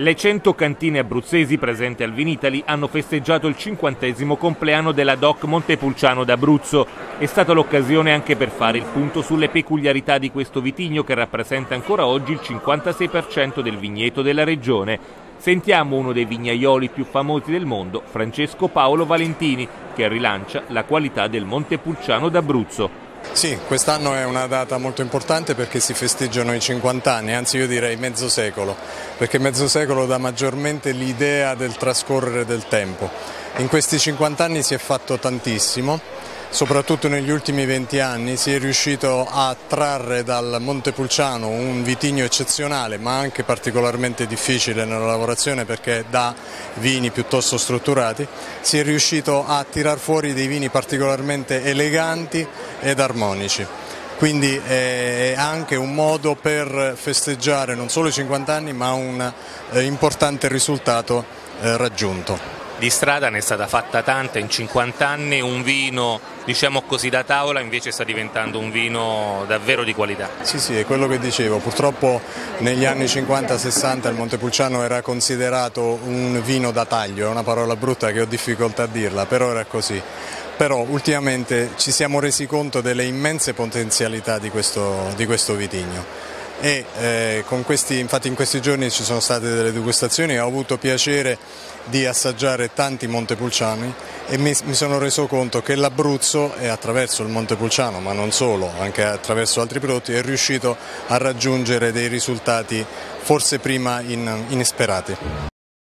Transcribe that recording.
Le 100 cantine abruzzesi presenti al Vinitali hanno festeggiato il cinquantesimo compleanno della DOC Montepulciano d'Abruzzo. È stata l'occasione anche per fare il punto sulle peculiarità di questo vitigno che rappresenta ancora oggi il 56% del vigneto della regione. Sentiamo uno dei vignaioli più famosi del mondo, Francesco Paolo Valentini, che rilancia la qualità del Montepulciano d'Abruzzo. Sì, quest'anno è una data molto importante perché si festeggiano i 50 anni, anzi io direi mezzo secolo, perché mezzo secolo dà maggiormente l'idea del trascorrere del tempo. In questi 50 anni si è fatto tantissimo, soprattutto negli ultimi 20 anni si è riuscito a trarre dal Montepulciano un vitigno eccezionale ma anche particolarmente difficile nella lavorazione perché dà vini piuttosto strutturati, si è riuscito a tirar fuori dei vini particolarmente eleganti ed armonici. Quindi è anche un modo per festeggiare non solo i 50 anni ma un eh, importante risultato eh, raggiunto di strada ne è stata fatta tanta in 50 anni, un vino diciamo così da tavola invece sta diventando un vino davvero di qualità. Sì, sì, è quello che dicevo, purtroppo negli anni 50-60 il Montepulciano era considerato un vino da taglio, è una parola brutta che ho difficoltà a dirla, però era così. Però ultimamente ci siamo resi conto delle immense potenzialità di questo, di questo vitigno e eh, questi, infatti in questi giorni ci sono state delle degustazioni e ho avuto piacere di assaggiare tanti Montepulciani e mi, mi sono reso conto che l'Abruzzo e attraverso il Montepulciano ma non solo, anche attraverso altri prodotti è riuscito a raggiungere dei risultati forse prima in, inesperati.